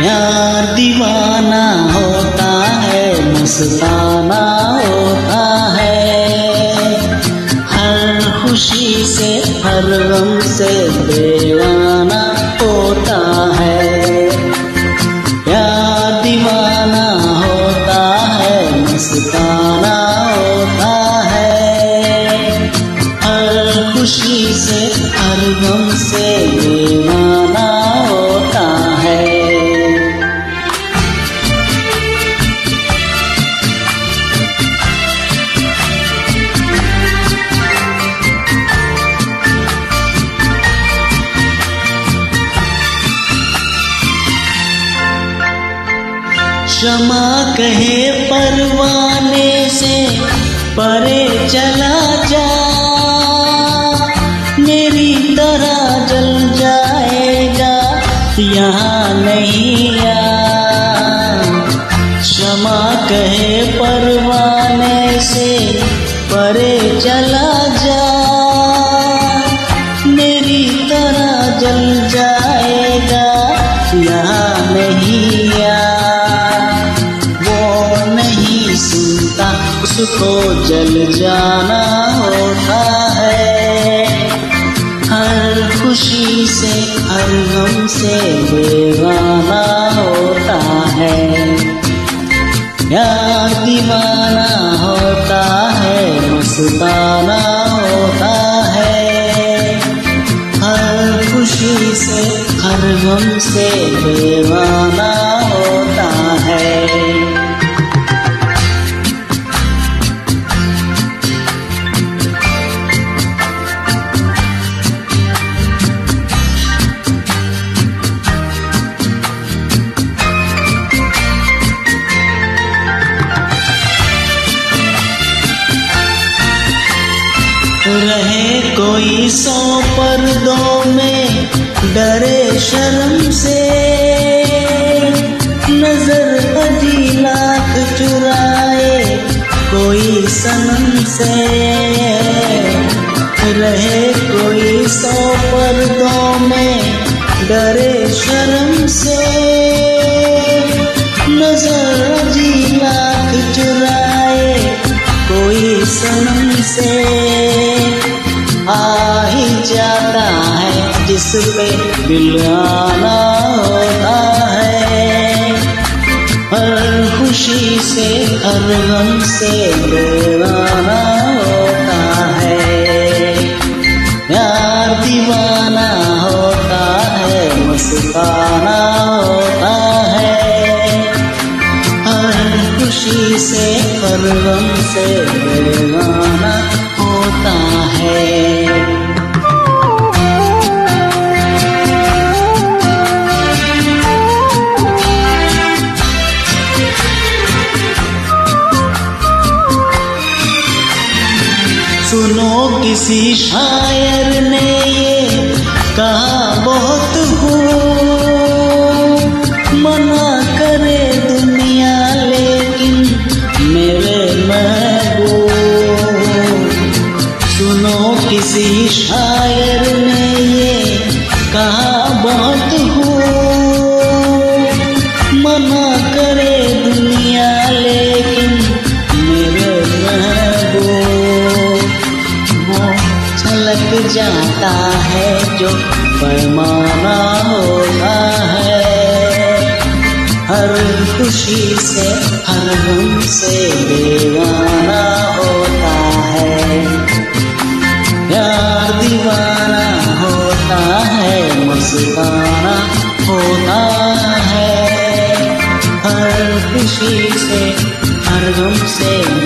प्यार दीवाना होता है मस्ताना होता है। हर खुशी से हर गम से दीवाना क्षमा कहे परवाने से परे चला जा। मेरी तरह जल जाएगा, यहाँ नहीं आ। क्षमा कहे परवाने से परे चला जा। मेरी तरह जल जाएगा उसको जल जाना होता है। हर खुशी से, हर गम से बेगाना होता है। प्यार दीवाना होता है मस्ताना होता है। हर खुशी से, हर गम से बेगाना रहे कोई सौ पर्दों में, डरे शर्म से। नज़र अजी लाख चुराए कोई सनम से। रहे कोई सौ पर्दों में, डरे शर्म से। नज़र अजी लाख चुराए कोई सनम से। है जिस दिल आना होता है। हर खुशी से, हर गम से बेगाना होता है। प्यार दीवाना होता है, मुस्काना होता है। हर खुशी से, हर गम से बेगाना किसी शायर ने ये कहा, बहुत हूँ। मना करे दुनिया, लेकिन मेरे महबूब। सुनो, किसी शायर ने ये कहा, बहुत हूँ। मना जाता है जो पैमाना होता है। हर खुशी से, हर गम से दीवाना होता है। प्यार दीवाना होता है, मस्ताना होता है। हर खुशी से, हर गम से